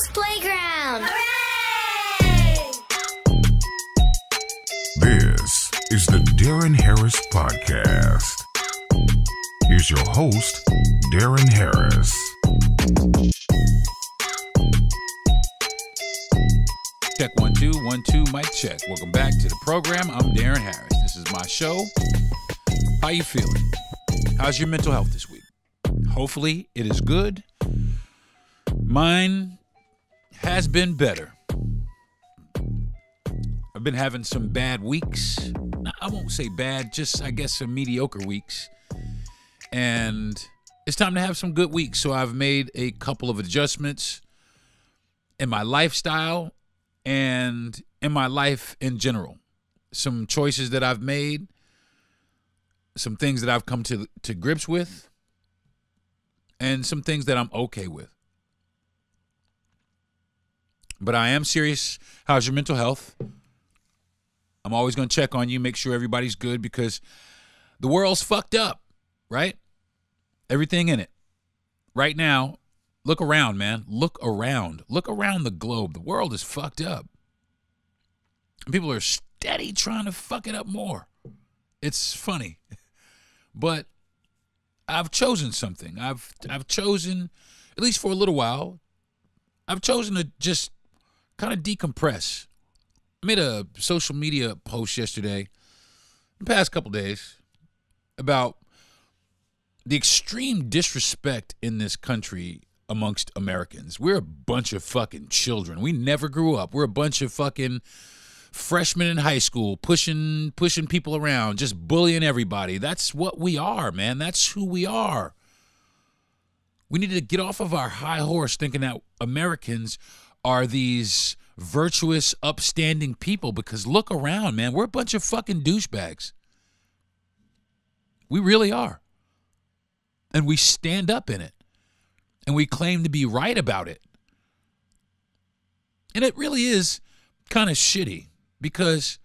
Girls Playground. This is the Deron Harris Podcast. Here's your host, Deron Harris. Check one, two, one, two, mic check. Welcome back to the program. I'm Deron Harris. This is my show. How you feeling? How's your mental health this week? Hopefully it is good. Mine has been better. I've been having some bad weeks. I won't say bad, just I guess some mediocre weeks. And it's time to have some good weeks. So I've made a couple of adjustments in my lifestyle and in my life in general. Some choices that I've made, some things that I've come to to grips with, and some things that I'm okay with. But I am serious. How's your mental health? I'm always going to check on you, make sure everybody's good because the world's fucked up, right? Everything in it. Right now, look around, man. Look around. Look around the globe. The world is fucked up. People are steady trying to fuck it up more. It's funny. But I've chosen something. I've I've chosen at least for a little while. I've chosen to just kind of decompress. I made a social media post yesterday, the past couple days, about the extreme disrespect in this country amongst Americans. We're a bunch of fucking children. We never grew up. We're a bunch of fucking freshmen in high school pushing pushing people around, just bullying everybody. That's what we are, man. That's who we are. We need to get off of our high horse thinking that Americans are these virtuous, upstanding people because look around, man. We're a bunch of fucking douchebags. We really are. And we stand up in it. And we claim to be right about it. And it really is kind of shitty because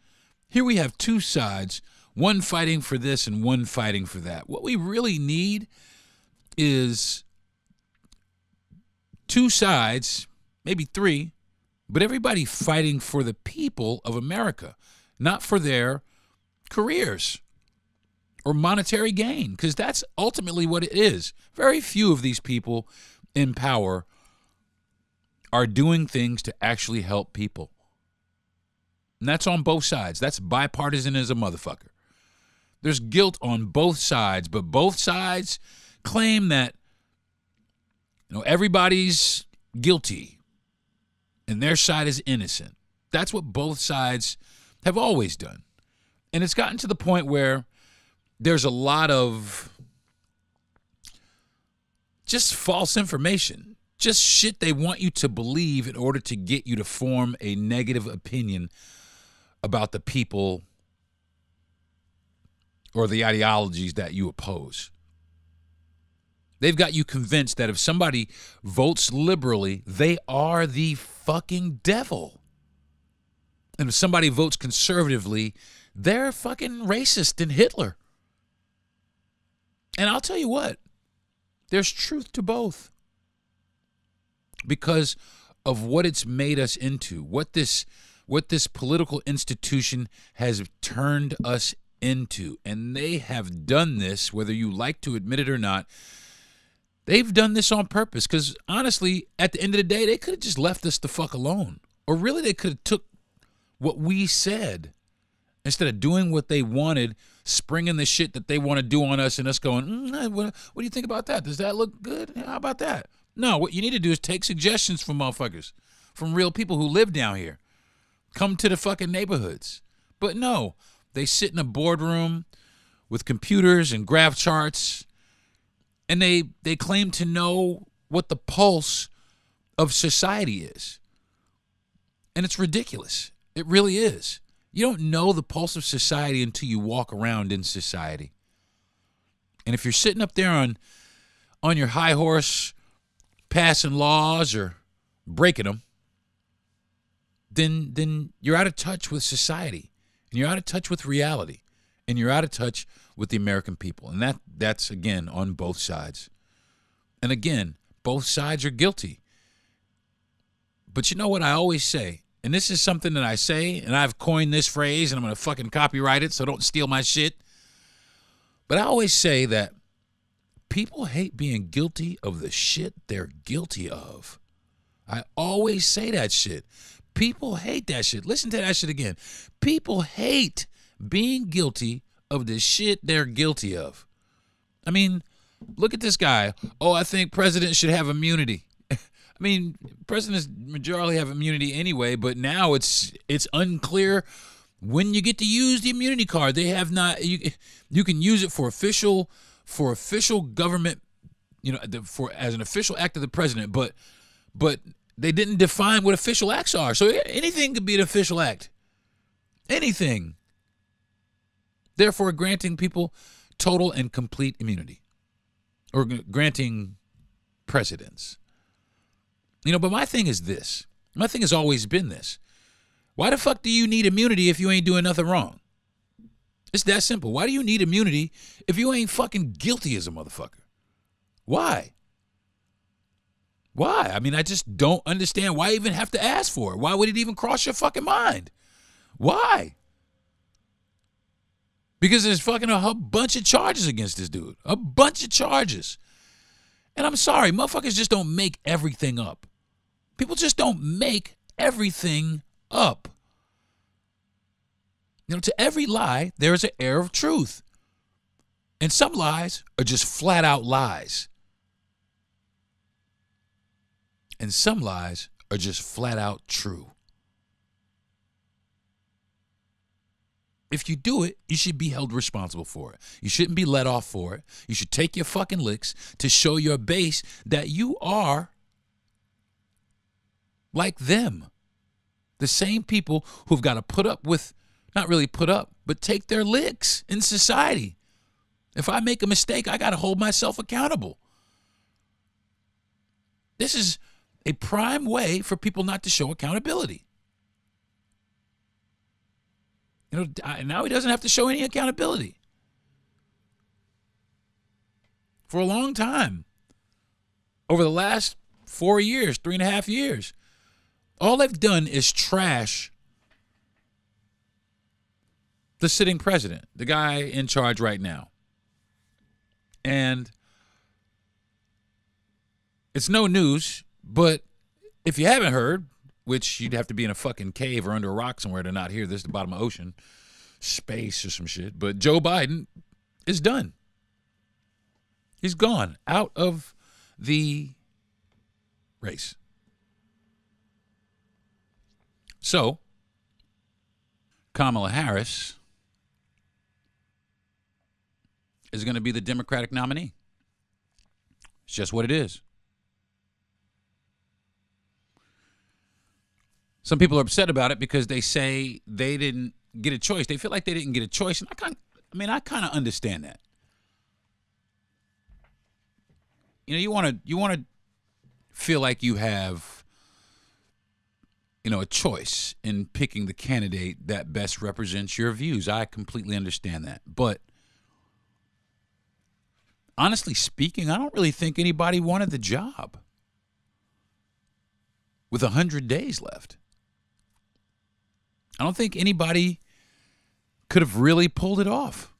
here we have two sides, one fighting for this and one fighting for that. What we really need is two sides, maybe three, but everybody fighting for the people of America, not for their careers or monetary gain, because that's ultimately what it is. Very few of these people in power are doing things to actually help people. And that's on both sides. That's bipartisan as a motherfucker. There's guilt on both sides, but both sides claim that you know everybody's guilty and their side is innocent. That's what both sides have always done. And it's gotten to the point where there's a lot of just false information, just shit they want you to believe in order to get you to form a negative opinion about the people or the ideologies that you oppose. They've got you convinced that if somebody votes liberally, they are the fucking devil. And if somebody votes conservatively, they're fucking racist and Hitler. And I'll tell you what, there's truth to both because of what it's made us into, what this what this political institution has turned us into. And they have done this, whether you like to admit it or not. They've done this on purpose because honestly, at the end of the day, they could have just left us the fuck alone. Or really, they could have took what we said instead of doing what they wanted, springing the shit that they want to do on us, and us going, mm, what, what do you think about that? Does that look good? How about that? No, what you need to do is take suggestions from motherfuckers, from real people who live down here come to the fucking neighborhoods. But no, they sit in a boardroom with computers and graph charts and they they claim to know what the pulse of society is. And it's ridiculous. It really is. You don't know the pulse of society until you walk around in society. And if you're sitting up there on on your high horse passing laws or breaking them, then then you're out of touch with society and you're out of touch with reality and you're out of touch with the American people. And that that's again on both sides. And again, both sides are guilty. But you know what I always say? And this is something that I say, and I've coined this phrase, and I'm to fucking copyright it, so don't steal my shit. But I always say that people hate being guilty of the shit they're guilty of. I always say that shit. People hate that shit. Listen to that shit again. People hate being guilty of the shit they're guilty of. I mean, look at this guy. Oh, I think presidents should have immunity. I mean, presidents majorly have immunity anyway, but now it's it's unclear when you get to use the immunity card. They have not you you can use it for official for official government, you know, for as an official act of the president, but but they didn't define what official acts are. So anything could be an official act. Anything. Therefore granting people total and complete immunity or granting presidents. You know, but my thing is this. My thing has always been this. Why the fuck do you need immunity if you ain't doing nothing wrong? It's that simple. Why do you need immunity if you ain't fucking guilty as a motherfucker? Why? Why? I mean, I just don't understand why I even have to ask for it. Why would it even cross your fucking mind? Why? Because there's fucking a, bunch of charges against this dude. A bunch of charges. And I'm sorry, motherfuckers just don't make everything up. People just don't make everything up. You know, to every lie, there is an air of truth. And some lies are just flat out lies. And some lies are just flat out true. If you do it, you should be held responsible for it. You shouldn't be let off for it. You should take your fucking licks to show your base that you are like them. The same people who've got to put up with, not really put up, but take their licks in society. If I make a mistake, I got to hold myself accountable. This is a prime way for people not to show accountability. You know, now he doesn't have to show any accountability. For a long time, over the last four years, three and a half years, all they've done is trash the sitting president, the guy in charge right now. And it's no news, but if you haven't heard, which you'd have to be in a fucking cave or under a rock somewhere to not hear this the bottom of ocean, space or some shit. But Joe Biden is done. He's gone out of the race. So, Kamala Harris is going to be the Democratic nominee. It's just what it is. Some people are upset about it because they say they didn't get a choice. They feel like they didn't get a choice, and I kind, I mean, I kind of understand that. You know, you want to you want to feel like you have you know a choice in picking the candidate that best represents your views. I completely understand that, but honestly speaking, I don't really think anybody wanted the job with a hundred days left. I don't think anybody could have really pulled it off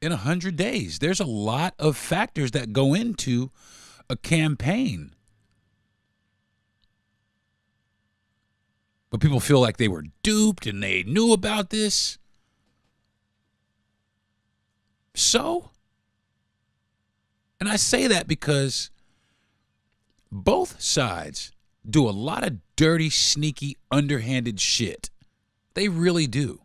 in 100 days. There's a lot of factors that go into a campaign. But people feel like they were duped and they knew about this. So, and I say that because both sides do a lot of dirty, sneaky, underhanded shit. They really do.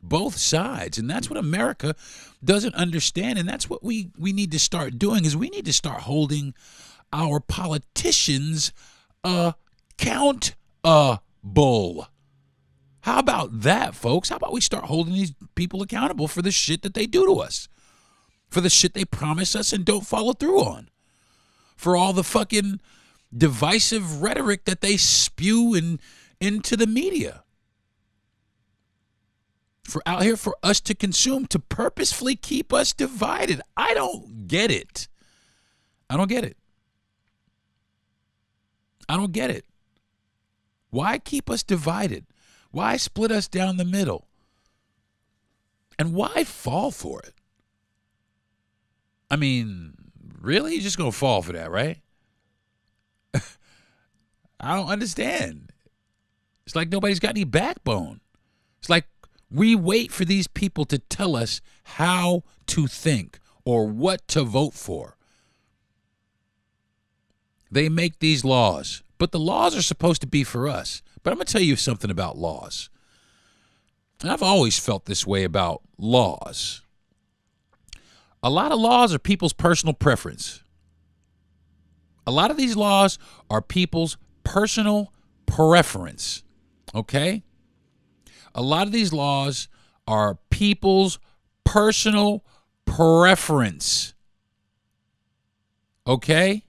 Both sides. And that's what America doesn't understand. And that's what we, we need to start doing is we need to start holding our politicians accountable. How about that, folks? How about we start holding these people accountable for the shit that they do to us? For the shit they promise us and don't follow through on? For all the fucking divisive rhetoric that they spew in, into the media? For out here for us to consume to purposefully keep us divided. I don't get it. I don't get it. I don't get it. Why keep us divided? Why split us down the middle? And why fall for it? I mean, really? You're just going to fall for that, right? I don't understand. It's like nobody's got any backbone. It's like we wait for these people to tell us how to think or what to vote for. They make these laws, but the laws are supposed to be for us. But I'm going to tell you something about laws. And I've always felt this way about laws. A lot of laws are people's personal preference. A lot of these laws are people's personal preference. Okay? A lot of these laws are people's personal preference. Okay?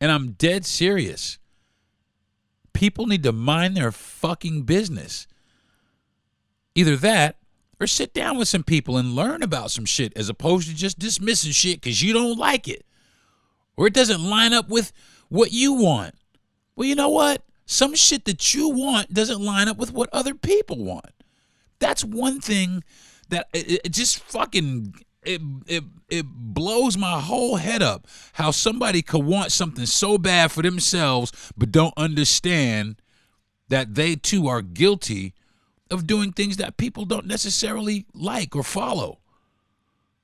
And I'm dead serious. People need to mind their fucking business. Either that or sit down with some people and learn about some shit as opposed to just dismissing shit because you don't like it or it doesn't line up with what you want. Well, you know what? Some shit that you want doesn't line up with what other people want. That's one thing that it, it just fucking it it it blows my whole head up how somebody could want something so bad for themselves but don't understand that they too are guilty of doing things that people don't necessarily like or follow.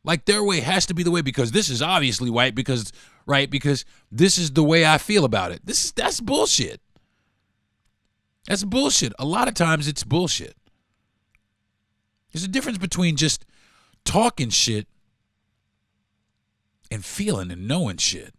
Like their way has to be the way because this is obviously white because right because this is the way I feel about it. This is that's bullshit. That's bullshit. A lot of times it's bullshit. There's a difference between just talking shit and feeling and knowing shit.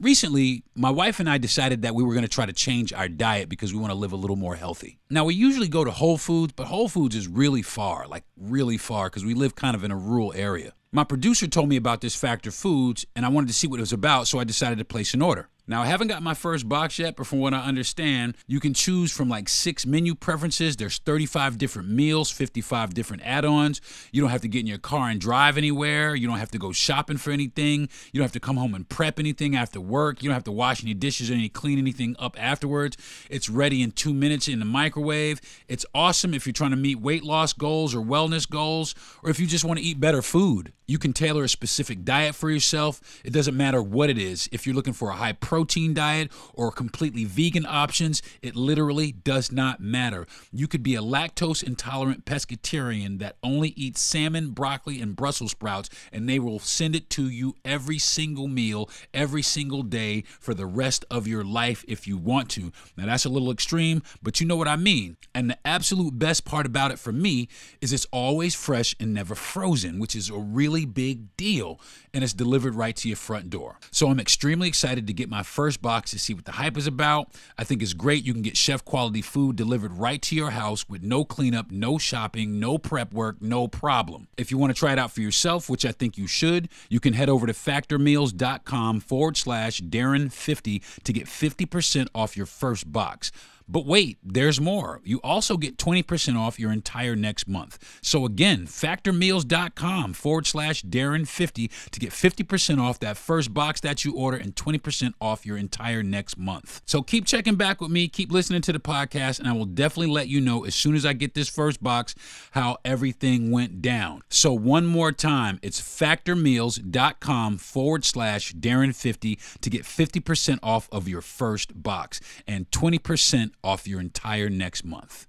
Recently, my wife and I decided that we were going to try to change our diet because we want to live a little more healthy. Now, we usually go to Whole Foods, but Whole Foods is really far, like really far, because we live kind of in a rural area. My producer told me about this Factor Foods, and I wanted to see what it was about, so I decided to place an order. Now, I haven't got my first box yet, but from what I understand, you can choose from like six menu preferences. There's 35 different meals, 55 different add ons. You don't have to get in your car and drive anywhere. You don't have to go shopping for anything. You don't have to come home and prep anything after work. You don't have to wash any dishes or any clean anything up afterwards. It's ready in two minutes in the microwave. It's awesome if you're trying to meet weight loss goals or wellness goals, or if you just want to eat better food. You can tailor a specific diet for yourself. It doesn't matter what it is. If you're looking for a high protein diet or completely vegan options, it literally does not matter. You could be a lactose intolerant pescatarian that only eats salmon, broccoli, and Brussels sprouts, and they will send it to you every single meal, every single day for the rest of your life if you want to. Now, that's a little extreme, but you know what I mean. And the absolute best part about it for me is it's always fresh and never frozen, which is a really big deal and it's delivered right to your front door. So I'm extremely excited to get my first box to see what the hype is about. I think it's great. You can get chef quality food delivered right to your house with no cleanup, no shopping, no prep work, no problem. If you want to try it out for yourself, which I think you should, you can head over to factormeals.com forward slash Deron50 to get 50% off your first box. But wait, there's more. You also get 20% off your entire next month. So again, factormeals.com forward slash Deron50 to get 50% off that first box that you order and 20% off your entire next month. So keep checking back with me, keep listening to the podcast, and I will definitely let you know as soon as I get this first box how everything went down. So one more time, it's factormeals.com forward slash Deron50 to get 50% off of your first box and 20% off your entire next month.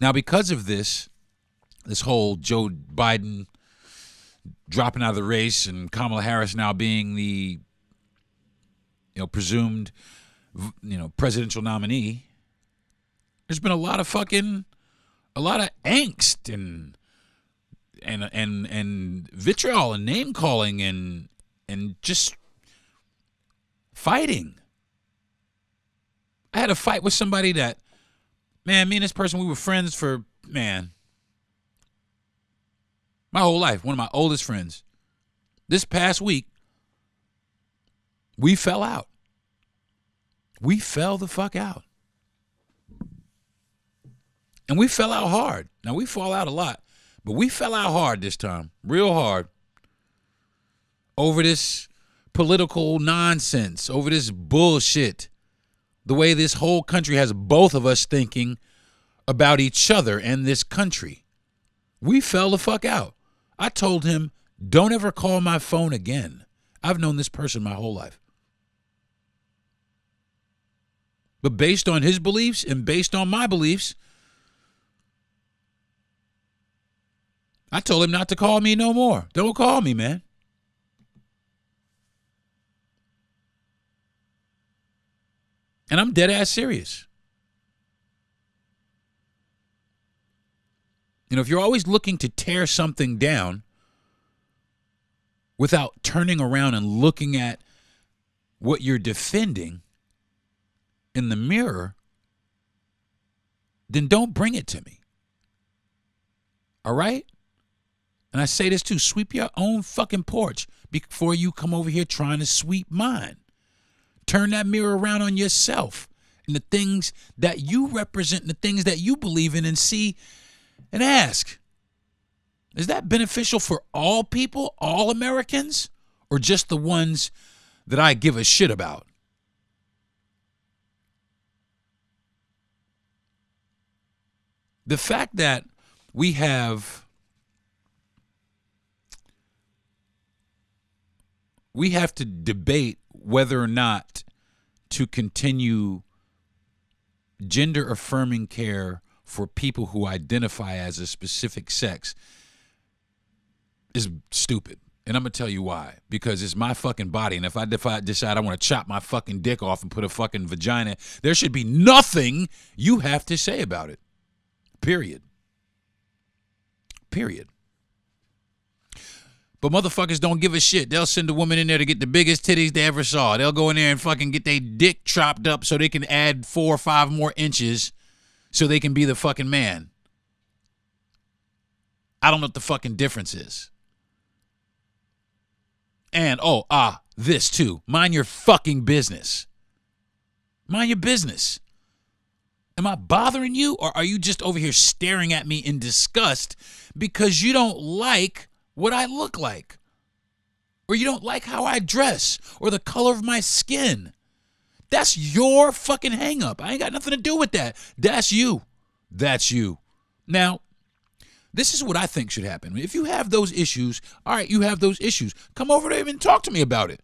Now, because of this, this whole Joe Biden dropping out of the race and Kamala Harris now being the you know presumed you know presidential nominee, there's been a lot of fucking a lot of angst and and and and vitriol and name calling and and just fighting. I had a fight with somebody that, man, me and this person, we were friends for, man, my whole life. One of my oldest friends. This past week, we fell out. We fell the fuck out. And we fell out hard. Now, we fall out a lot, but we fell out hard this time, real hard, over this political nonsense, over this bullshit the way this whole country has both of us thinking about each other and this country. We fell the fuck out. I told him, don't ever call my phone again. I've known this person my whole life. But based on his beliefs and based on my beliefs, I told him not to call me no more. Don't call me, man. And I'm dead ass serious. You know, if you're always looking to tear something down without turning around and looking at what you're defending in the mirror, then don't bring it to me. All right? And I say this too sweep your own fucking porch before you come over here trying to sweep mine. Turn that mirror around on yourself and the things that you represent and the things that you believe in and see and ask is that beneficial for all people, all Americans, or just the ones that I give a shit about? The fact that we have we have to debate whether or not to continue gender affirming care for people who identify as a specific sex is stupid. And I'm gonna tell you why. Because it's my fucking body, and if I decide I want to chop my fucking dick off and put a fucking vagina, there should be nothing you have to say about it. Period. Period. But motherfuckers don't give a shit. They'll send a woman in there to get the biggest titties they ever saw. They'll go in there and fucking get their dick chopped up so they can add four or five more inches so they can be the fucking man. I don't know what the fucking difference is. And oh, ah, this too. Mind your fucking business. Mind your business. Am I bothering you or are you just over here staring at me in disgust because you don't like what I look like? Or you don't like how I dress or the color of my skin? That's your fucking hangup. I ain't got nothing to do with that. That's you. That's you. Now, this is what I think should happen. If you have those issues, all right, you have those issues. Come over there and talk to me about it.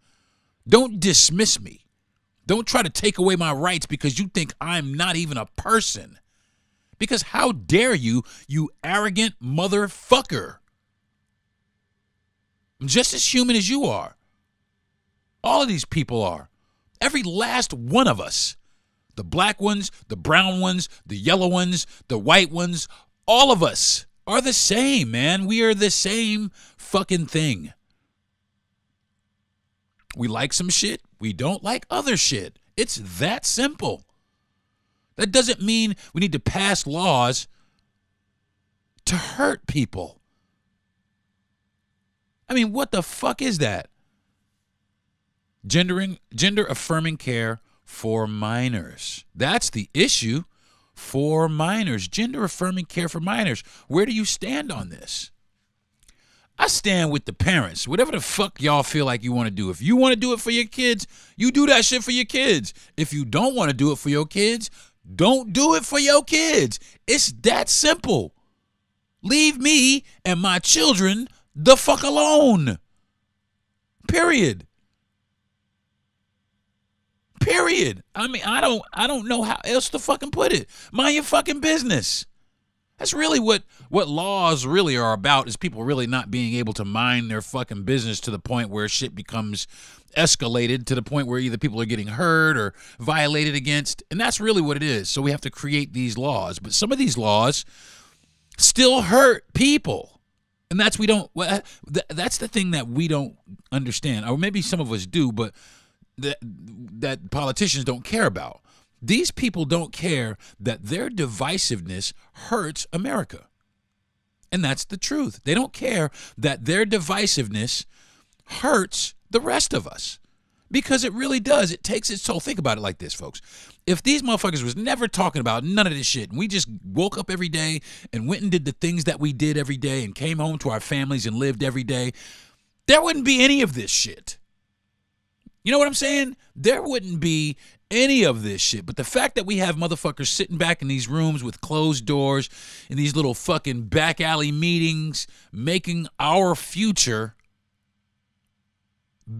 Don't dismiss me. Don't try to take away my rights because you think I'm not even a person. Because how dare you, you arrogant motherfucker? I'm just as human as you are. All of these people are. Every last one of us. The black ones, the brown ones, the yellow ones, the white ones, all of us are the same, man. We are the same fucking thing. We like some shit, we don't like other shit. It's that simple. That doesn't mean we need to pass laws to hurt people. I mean, what the fuck is that? Gendering, gender affirming care for minors. That's the issue for minors. Gender affirming care for minors. Where do you stand on this? I stand with the parents. Whatever the fuck y'all feel like you want to do. If you want to do it for your kids, you do that shit for your kids. If you don't want to do it for your kids, don't do it for your kids. It's that simple. Leave me and my children the fuck alone. Period. Period. I mean, I don't I don't know how else to fucking put it. Mind your fucking business. That's really what what laws really are about is people really not being able to mind their fucking business to the point where shit becomes escalated to the point where either people are getting hurt or violated against and that's really what it is. So we have to create these laws, but some of these laws still hurt people. And that's we don't that's the thing that we don't understand. Or maybe some of us do, but that that politicians don't care about. These people don't care that their divisiveness hurts America. And that's the truth. They don't care that their divisiveness hurts the rest of us. Because it really does. It takes its toll. Think about it like this, folks. If these motherfuckers was never talking about none of this shit, and we just woke up every day and went and did the things that we did every day and came home to our families and lived every day, there wouldn't be any of this shit You know what I'm saying? There wouldn't be any of this shit. But the fact that we have motherfuckers sitting back in these rooms with closed doors in these little fucking back alley meetings, making our future,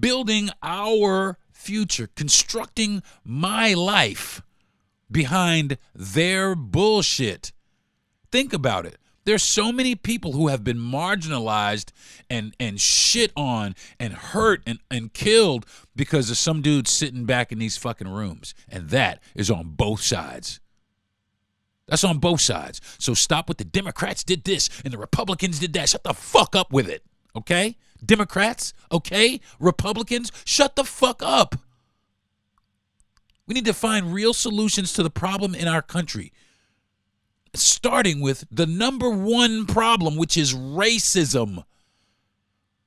building our future, constructing my life behind their bullshit. Think about it. There's so many people who have been marginalized and and shit on and hurt and, and killed because of some dude sitting back in these fucking rooms. And that is on both sides. That's on both sides. So stop with the Democrats did this and the Republicans did that. Shut the fuck up with it. Okay? Democrats, okay? Republicans, shut the fuck up. We need to find real solutions to the problem in our country starting with the number one problem, which is racism.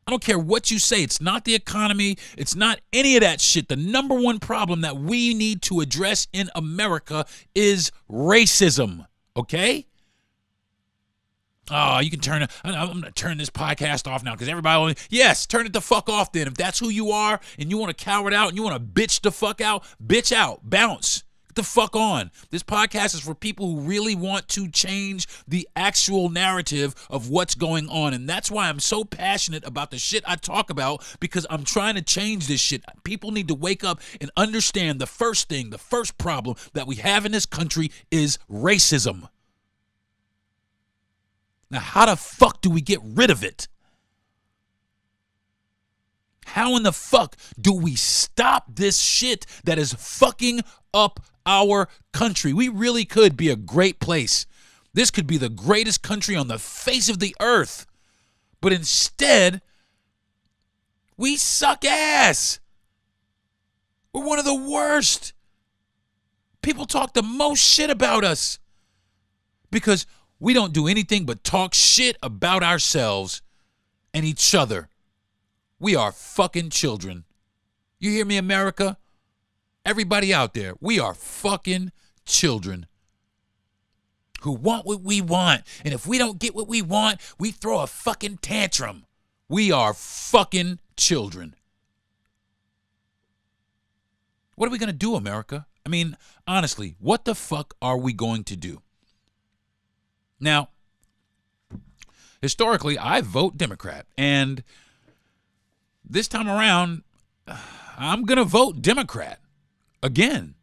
I don't care what you say. It's not the economy. It's not any of that shit. The number one problem that we need to address in America is racism. Okay? Oh, you can turn it. I'm going to turn this podcast off now because everybody. Only, yes, turn it the fuck off then. If that's who you are and you want to cower it out and you want to bitch the fuck out, bitch out, bounce the fuck on. This podcast is for people who really want to change the actual narrative of what's going on. And that's why I'm so passionate about the shit I talk about because I'm trying to change this shit. People need to wake up and understand the first thing, the first problem that we have in this country is racism. Now, how the fuck do we get rid of it? How in the fuck do we stop this shit that is fucking up our country. We really could be a great place. This could be the greatest country on the face of the earth. But instead, we suck ass. We're one of the worst. People talk the most shit about us because we don't do anything but talk shit about ourselves and each other. We are fucking children. You hear me, America? Everybody out there, we are fucking children who want what we want. And if we don't get what we want, we throw a fucking tantrum. We are fucking children. What are we going to do, America? I mean, honestly, what the fuck are we going to do? Now, historically, I vote Democrat. And this time around, I'm going to vote Democrat again.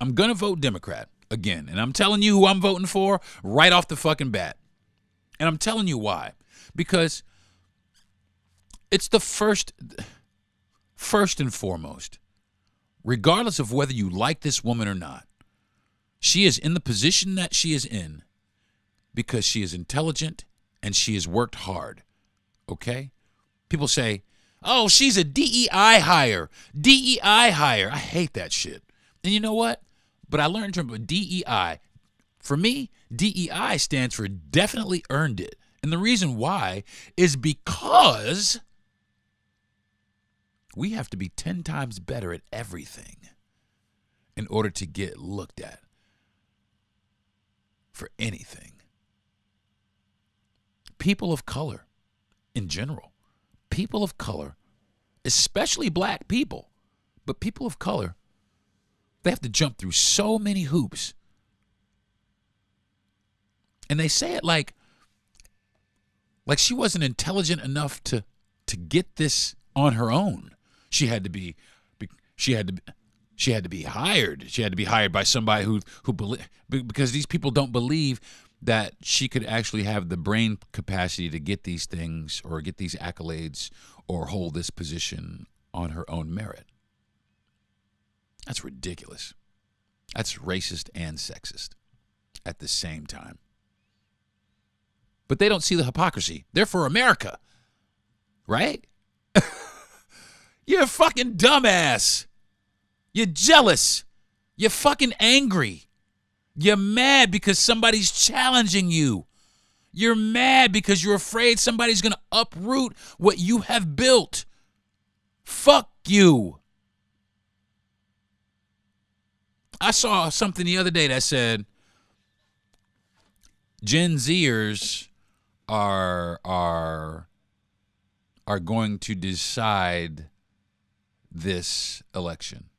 I'm going to vote Democrat again. And I'm telling you who I'm voting for right off the fucking bat. And I'm telling you why. Because it's the first first and foremost, regardless of whether you like this woman or not, she is in the position that she is in because she is intelligent and she has worked hard. Okay? People say, Oh, she's a DEI hire. DEI hire. I hate that shit. And you know what? But I learned from DEI. For me, DEI stands for definitely earned it. And the reason why is because we have to be 10 times better at everything in order to get looked at for anything. People of color in general people of color, especially black people, but people of color, they have to jump through so many hoops. And they say it like like she wasn't intelligent enough to to get this on her own. She had to be she had to be, she had to be hired. She had to be hired by somebody who who because these people don't believe that she could actually have the brain capacity to get these things or get these accolades or hold this position on her own merit. That's ridiculous. That's racist and sexist at the same time. But they don't see the hypocrisy. They're for America, right? You're a fucking dumbass. You're jealous. You're fucking angry. You're mad because somebody's challenging you. You're mad because you're afraid somebody's going to uproot what you have built. Fuck you. I saw something the other day that said Gen Zers are are are going to decide this election.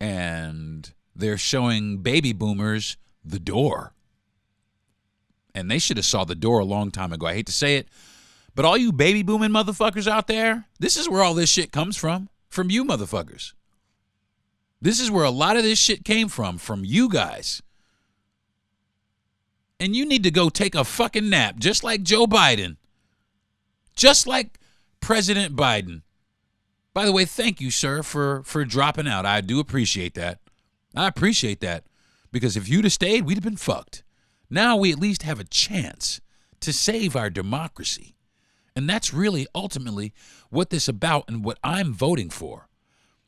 And they're showing baby boomers the door. And they should have saw the door a long time ago. I hate to say it, but all you baby booming motherfuckers out there, this is where all this shit comes from. From you motherfuckers. This is where a lot of this shit came from, from you guys. And you need to go take a fucking nap, just like Joe Biden. Just like President Biden. By the way, thank you, sir, for for dropping out. I do appreciate that. I appreciate that. Because if you'd have stayed, we'd have been fucked. Now we at least have a chance to save our democracy. And that's really ultimately what this about and what I'm voting for.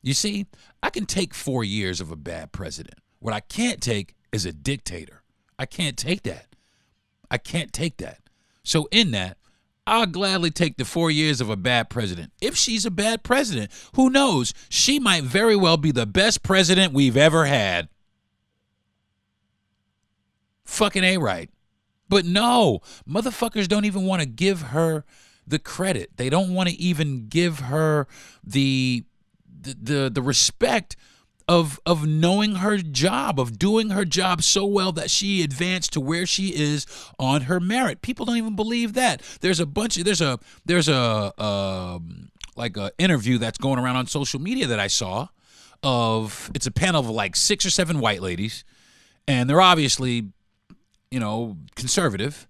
You see, I can take 4 years of a bad president. What I can't take is a dictator. I can't take that. I can't take that. So in that, I'll gladly take the four years of a bad president. If she's a bad president, who knows? She might very well be the best president we've ever had. Fucking A right. But no, motherfuckers don't even want to give her the credit. They don't want to even give her the the the, the respect of of knowing her job, of doing her job so well that she advanced to where she is on her merit. People don't even believe that. There's a bunch of there's a there's a um, like a interview that's going around on social media that I saw of it's a panel of like six or seven white ladies, and they're obviously, you know, conservative,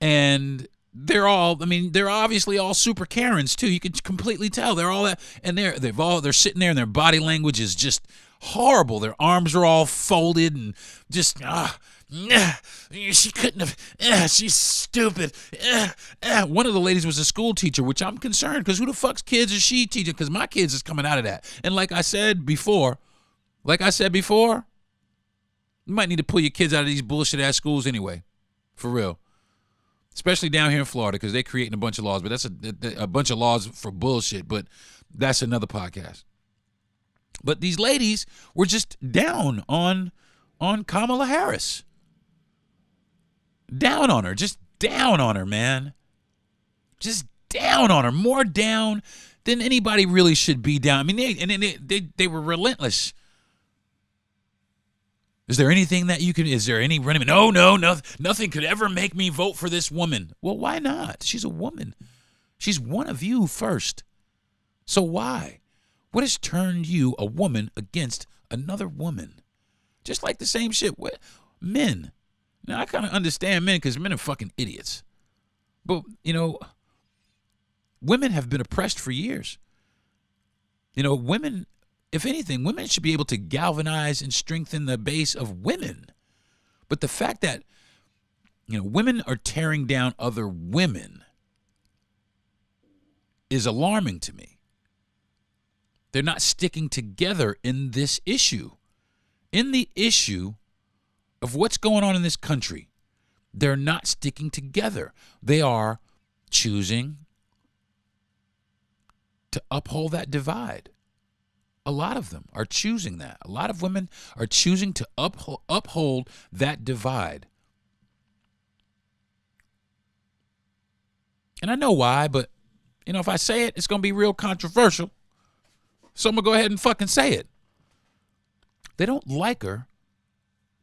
and they're all i mean they're obviously all super karens too. You can completely tell. They're all that and they're they've all they're sitting there and their body language is just horrible. Their arms are all folded and just ah she couldn't have uh, she's stupid. Uh, uh. one of the ladies was a school teacher which i'm concerned because who the fuck's kids is she teaching? Because my kids is coming out of that. And like i said before like i said before you might need to pull your kids out of these bullshit ass schools anyway for real especially down here in Florida because they're creating a bunch of laws. But that's a, a bunch of laws for bullshit. But that's another podcast. But these ladies were just down on on Kamala Harris. Down on her, just down on her, man. Just down on her, more down than anybody really should be down. I mean, they and they they, they were relentless is there anything that you can? Is there any running? No, no, no. Nothing could ever make me vote for this woman. Well, why not? She's a woman. She's one of you first. So why? What has turned you, a woman, against another woman? Just like the same shit with men. Now I kind of understand men because men are fucking idiots. But you know, women have been oppressed for years. You know, women if anything, women should be able to galvanize and strengthen the base of women. But the fact that you know women are tearing down other women is alarming to me. They're not sticking together in this issue. In the issue of what's going on in this country, they're not sticking together. They are choosing to uphold that divide. A lot of them are choosing that. A lot of women are choosing to uphold, uphold that divide. And I know why, but you know, if I say it, it's going to be real controversial. So I'm going to go ahead and fucking say it. They don't like her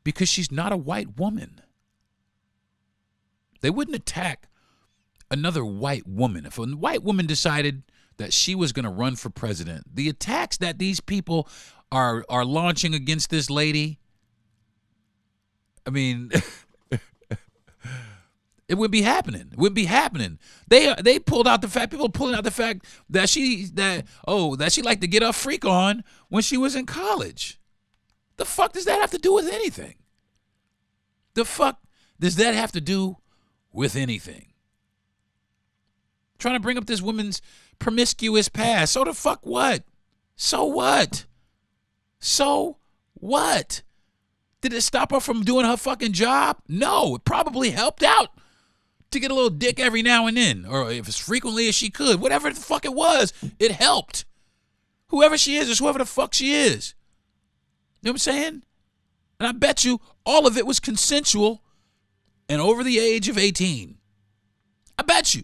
because she's not a white woman. They wouldn't attack another white woman. If a white woman decided that she was going to run for president. The attacks that these people are are launching against this lady, I mean, it would be happening. It would be happening. They they pulled out the fact people pulling out the fact that she that oh that she liked to get a freak on when she was in college. The fuck does that have to do with anything? The fuck does that have to do with anything? Trying to bring up this woman's promiscuous past. So the fuck what? So what? So what? Did it stop her from doing her fucking job? No, it probably helped out to get a little dick every now and then, or if as frequently as she could. Whatever the fuck it was, it helped. Whoever she is, or whoever the fuck she is. You know what I'm saying? And I bet you all of it was consensual and over the age of 18. I bet you.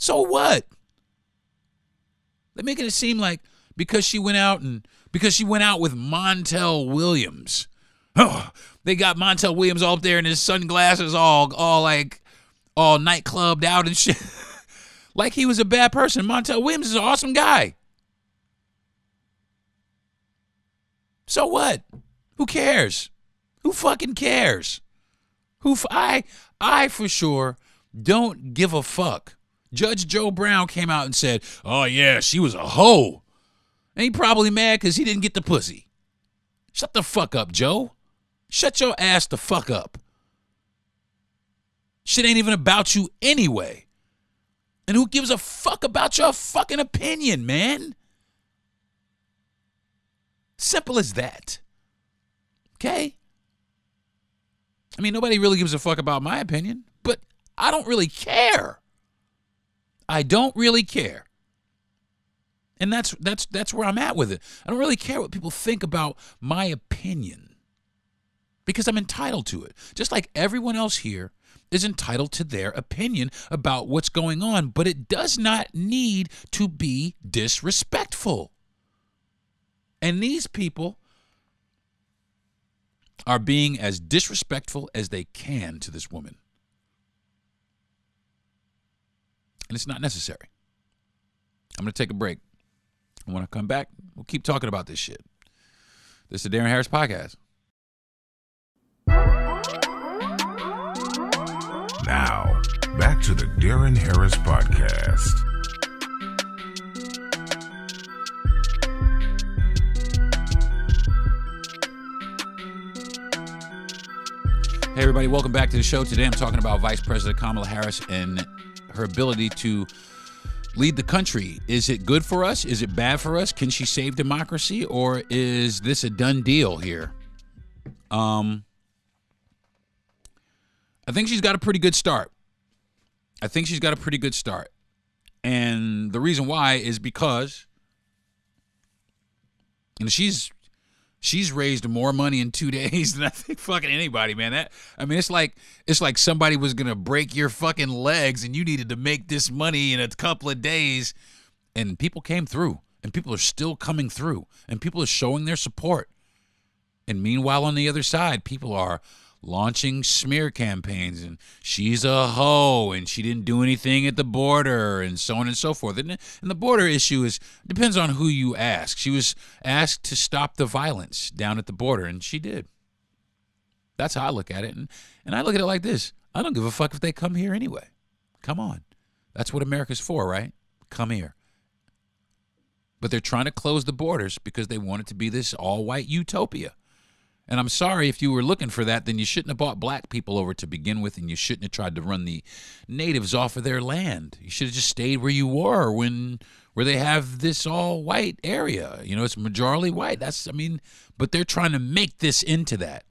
So what? They're making it seem like because she went out and because she went out with Montel Williams. Oh, they got Montel Williams all up there in his sunglasses, all all like all nightclubbed out and shit. like he was a bad person. Montel Williams is an awesome guy. So what? Who cares? Who fucking cares? Who f- I I for sure don't give a fuck. Judge Joe Brown came out and said, "Oh yeah, she was a hoe." And he probably mad cuz he didn't get the pussy. Shut the fuck up, Joe. Shut your ass the fuck up. Shit ain't even about you anyway. And who gives a fuck about your fucking opinion, man? Simple as that. Okay? I mean, nobody really gives a fuck about my opinion, but I don't really care. I don't really care. And that's that's that's where I'm at with it. I don't really care what people think about my opinion because I'm entitled to it. Just like everyone else here is entitled to their opinion about what's going on, but it does not need to be disrespectful. And these people are being as disrespectful as they can to this woman. And it's not necessary. I'm going to take a break. And when I come back, we'll keep talking about this shit. This is the Deron Harris Podcast. Now, back to the Deron Harris Podcast. Hey, everybody, welcome back to the show. Today I'm talking about Vice President Kamala Harris and her ability to lead the country. Is it good for us? Is it bad for us? Can she save democracy or is this a done deal here? Um I think she's got a pretty good start. I think she's got a pretty good start. And the reason why is because know she's she's raised more money in two days than I think fucking anybody, man. That I mean, it's like it's like somebody was gonna break your fucking legs and you needed to make this money in a couple of days, and people came through, and people are still coming through, and people are showing their support. And meanwhile, on the other side, people are launching smear campaigns and she's a hoe and she didn't do anything at the border and so on and so forth. And, and the border issue is depends on who you ask. She was asked to stop the violence down at the border and she did. That's how I look at it. And and I look at it like this. I don't give a fuck if they come here anyway. Come on. That's what America's for, right? Come here. But they're trying to close the borders because they want it to be this all white utopia. And I'm sorry if you were looking for that, then you shouldn't have bought black people over to begin with, and you shouldn't have tried to run the natives off of their land. You should have just stayed where you were when where they have this all white area. You know, it's majority white. That's I mean, but they're trying to make this into that.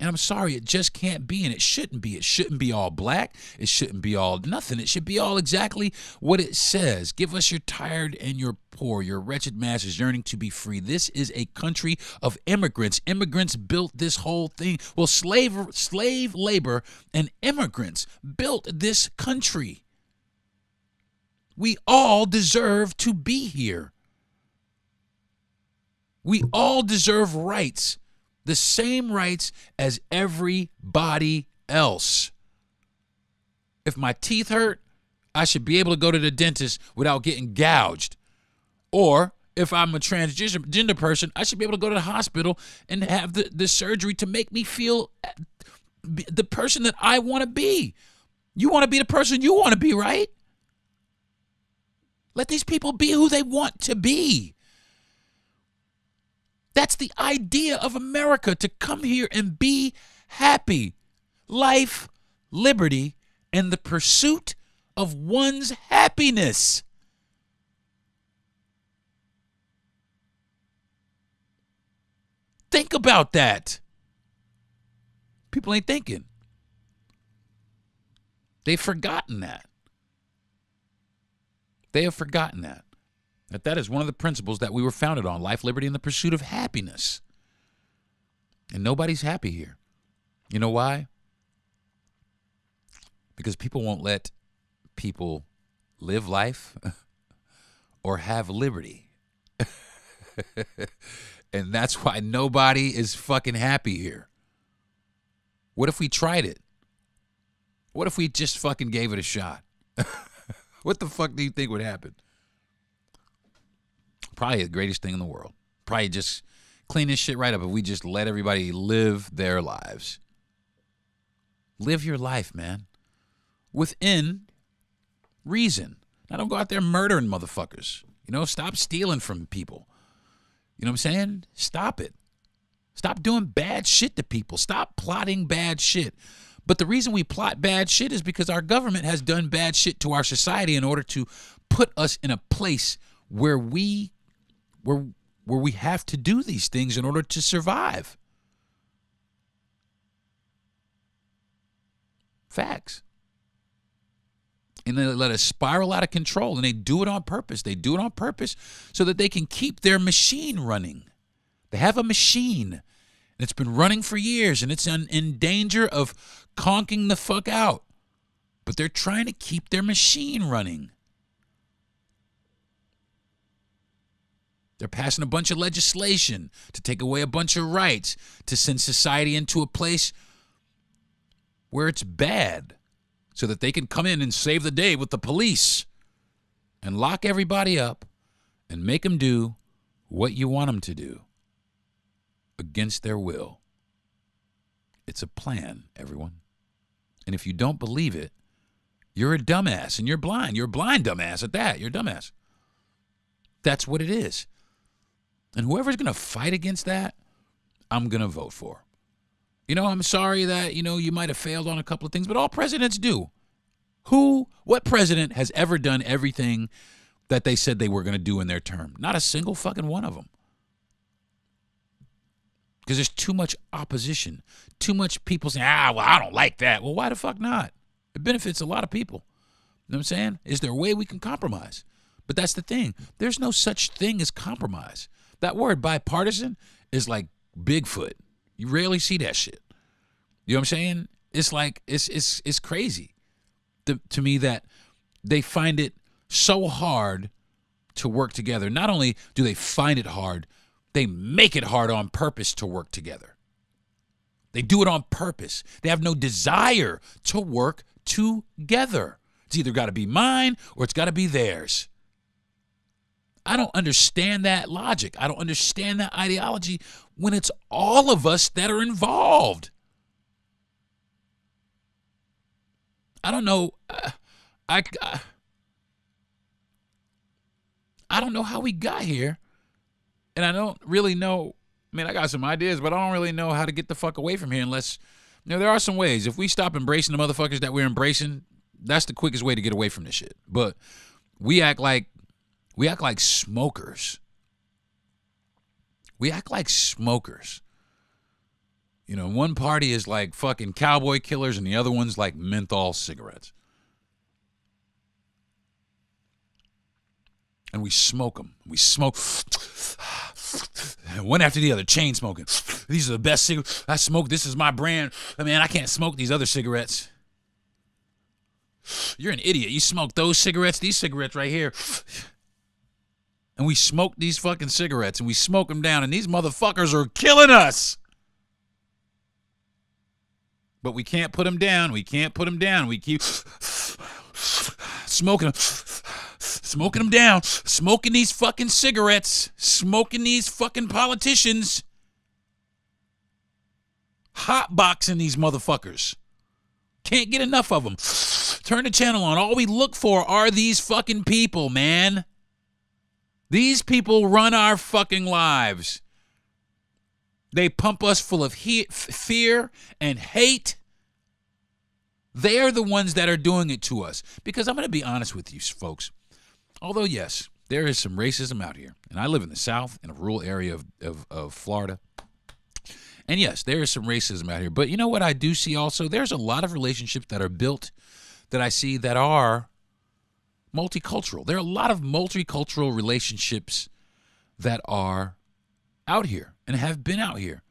And I'm sorry, it just can't be, and it shouldn't be. It shouldn't be all black. It shouldn't be all nothing. It should be all exactly what it says. Give us your tired and your poor, your wretched masses yearning to be free. This is a country of immigrants. Immigrants built this whole thing. Well, slave slave labor and immigrants built this country. We all deserve to be here. We all deserve rights the same rights as everybody else. If my teeth hurt, I should be able to go to the dentist without getting gouged. Or if I'm a transgender person, I should be able to go to the hospital and have the, the surgery to make me feel uh, the person that I want to be. You want to be the person you want to be, right? Let these people be who they want to be. That's the idea of America to come here and be happy. Life, liberty, and the pursuit of one's happiness. Think about that. People ain't thinking. They've forgotten that. They have forgotten that. That that is one of the principles that we were founded on life, liberty, and the pursuit of happiness. And nobody's happy here. You know why? Because people won't let people live life or have liberty. and that's why nobody is fucking happy here. What if we tried it? What if we just fucking gave it a shot? what the fuck do you think would happen? Probably the greatest thing in the world. Probably just clean this shit right up if we just let everybody live their lives. Live your life, man. Within reason. Now don't go out there murdering motherfuckers. You know, stop stealing from people. You know what I'm saying? Stop it. Stop doing bad shit to people. Stop plotting bad shit. But the reason we plot bad shit is because our government has done bad shit to our society in order to put us in a place where we where where we have to do these things in order to survive. Facts. And they let us spiral out of control and they do it on purpose. They do it on purpose so that they can keep their machine running. They have a machine and it's been running for years and it's in, in danger of conking the fuck out. But they're trying to keep their machine running. They're passing a bunch of legislation to take away a bunch of rights, to send society into a place where it's bad, so that they can come in and save the day with the police and lock everybody up and make them do what you want them to do against their will. It's a plan, everyone. And if you don't believe it, you're a dumbass and you're blind. You're a blind dumbass at that. You're a dumbass. That's what it is. And whoever's going to fight against that, I'm going to vote for. You know, I'm sorry that, you know, you might have failed on a couple of things, but all presidents do. Who, what president has ever done everything that they said they were going to do in their term? Not a single fucking one of them. Because there's too much opposition, too much people saying, ah, well, I don't like that. Well, why the fuck not? It benefits a lot of people. You know what I'm saying? Is there a way we can compromise? But that's the thing. There's no such thing as compromise. That word bipartisan is like Bigfoot. You rarely see that shit. You know what I'm saying? It's like it's it's it's crazy to, to me that they find it so hard to work together. Not only do they find it hard, they make it hard on purpose to work together. They do it on purpose. They have no desire to work together. It's either got to be mine or it's got to be theirs. I don't understand that logic. I don't understand that ideology when it's all of us that are involved. I don't know. I, I, I don't know how we got here. And I don't really know. I mean, I got some ideas, but I don't really know how to get the fuck away from here unless, you know, there are some ways. If we stop embracing the motherfuckers that we're embracing, that's the quickest way to get away from this shit. But we act like we act like smokers. We act like smokers. You know, one party is like fucking cowboy killers and the other one's like menthol cigarettes. And we smoke them. We smoke one after the other, chain smoking. These are the best cigarettes. I smoke. This is my brand. I mean, I can't smoke these other cigarettes. You're an idiot. You smoke those cigarettes, these cigarettes right here and we smoke these fucking cigarettes and we smoke them down, and these motherfuckers are killing us. But we can't put them down. We can't put them down. We keep smoking them, smoking them down, smoking these fucking cigarettes, smoking these fucking politicians, hotboxing these motherfuckers. Can't get enough of them. Turn the channel on. All we look for are these fucking people, man. These people run our fucking lives. They pump us full of he- fear and hate. They're the ones that are doing it to us. Because I'm going to be honest with you, folks. Although, yes, there is some racism out here. And I live in the South, in a rural area of, of, of Florida. And yes, there is some racism out here. But you know what I do see also? There's a lot of relationships that are built that I see that are multicultural. There are a lot of multicultural relationships that are out here and have been out here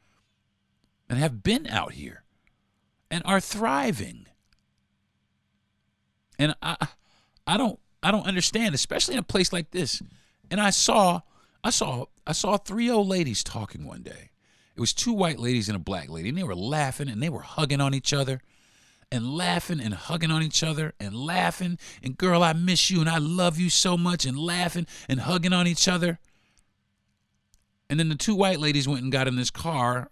and have been out here and are thriving. And I I don't I don't understand, especially in a place like this. And I saw, I saw, I saw three old ladies talking one day. It was two white ladies and a black lady, and they were laughing and they were hugging on each other and laughing and hugging on each other and laughing and girl, I miss you and I love you so much and laughing and hugging on each other. And then the two white ladies went and got in this car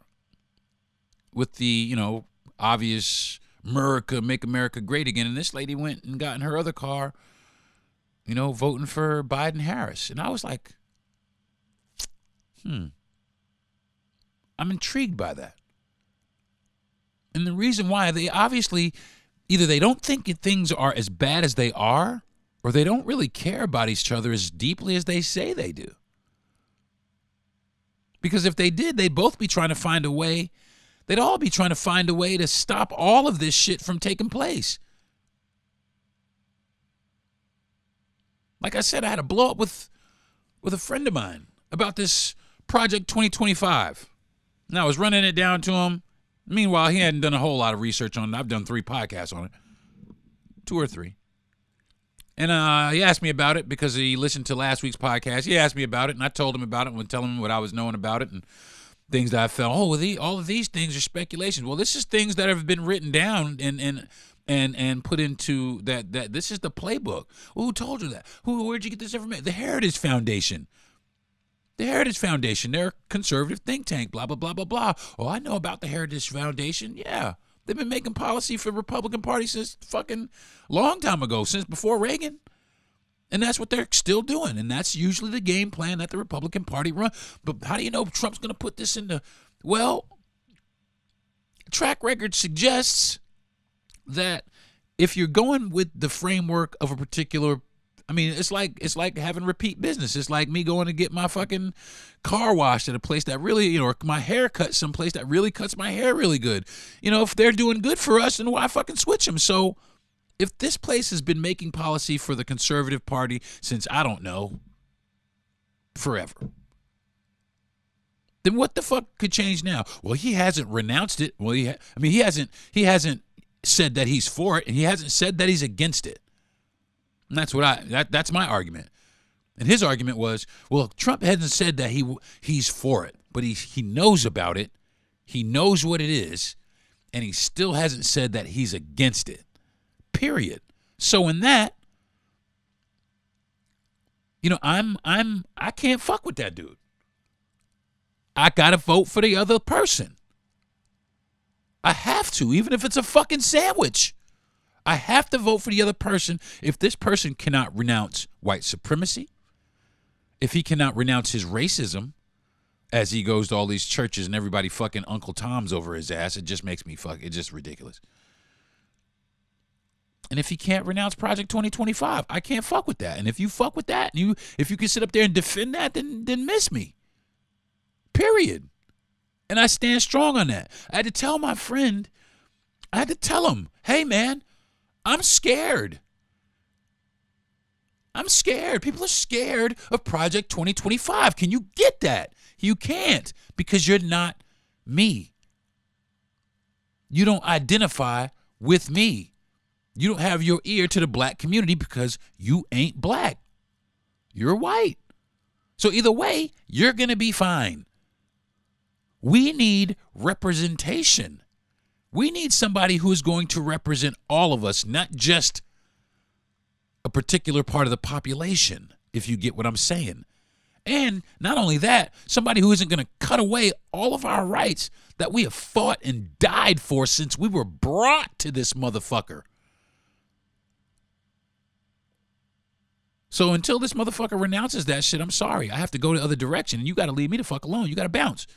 with the, you know, obvious America, make America great again. And this lady went and got in her other car, you know, voting for Biden Harris. And I was like, hmm. I'm intrigued by that. And the reason why they obviously either they don't think things are as bad as they are, or they don't really care about each other as deeply as they say they do. Because if they did, they'd both be trying to find a way, they'd all be trying to find a way to stop all of this shit from taking place. Like I said, I had a blow up with with a friend of mine about this Project 2025. And I was running it down to him. Meanwhile, he hadn't done a whole lot of research on it. I've done three podcasts on it, two or three. And uh, he asked me about it because he listened to last week's podcast. He asked me about it, and I told him about it and telling him what I was knowing about it and things that I felt. Oh, the, all of these things are speculations. Well, this is things that have been written down and and and and put into that that this is the playbook. Well, who told you that? Who? Where'd you get this information? The Heritage Foundation. The Heritage Foundation, they're a conservative think tank, blah, blah, blah, blah, blah. Oh, I know about the Heritage Foundation. Yeah. They've been making policy for the Republican Party since fucking long time ago, since before Reagan. And that's what they're still doing. And that's usually the game plan that the Republican Party run. But how do you know Trump's going to put this into? Well, track record suggests that if you're going with the framework of a particular I mean, it's like it's like having repeat business. It's like me going to get my fucking car washed at a place that really, you know, or my hair cut someplace that really cuts my hair really good. You know, if they're doing good for us, then why fucking switch them? So, if this place has been making policy for the conservative party since I don't know forever, then what the fuck could change now? Well, he hasn't renounced it. Well, he ha- I mean, he hasn't he hasn't said that he's for it, and he hasn't said that he's against it. And that's what I that that's my argument. And his argument was, well, Trump hasn't said that he he's for it, but he he knows about it. He knows what it is, and he still hasn't said that he's against it. Period. So in that, you know, I'm I'm I can't fuck with that dude. I got to vote for the other person. I have to, even if it's a fucking sandwich. I have to vote for the other person if this person cannot renounce white supremacy, if he cannot renounce his racism as he goes to all these churches and everybody fucking Uncle Tom's over his ass. It just makes me fuck. It's just ridiculous. And if he can't renounce Project 2025, I can't fuck with that. And if you fuck with that, and you if you can sit up there and defend that, then then miss me. Period. And I stand strong on that. I had to tell my friend, I had to tell him, hey man, I'm scared. I'm scared. People are scared of Project 2025. Can you get that? You can't because you're not me. You don't identify with me. You don't have your ear to the black community because you ain't black. You're white. So either way, you're going to be fine. We need representation. We need somebody who is going to represent all of us, not just a particular part of the population, if you get what I'm saying. And not only that, somebody who isn't going to cut away all of our rights that we have fought and died for since we were brought to this motherfucker. So until this motherfucker renounces that shit, I'm sorry. I have to go the other direction. And you got to leave me the fuck alone. You got to bounce.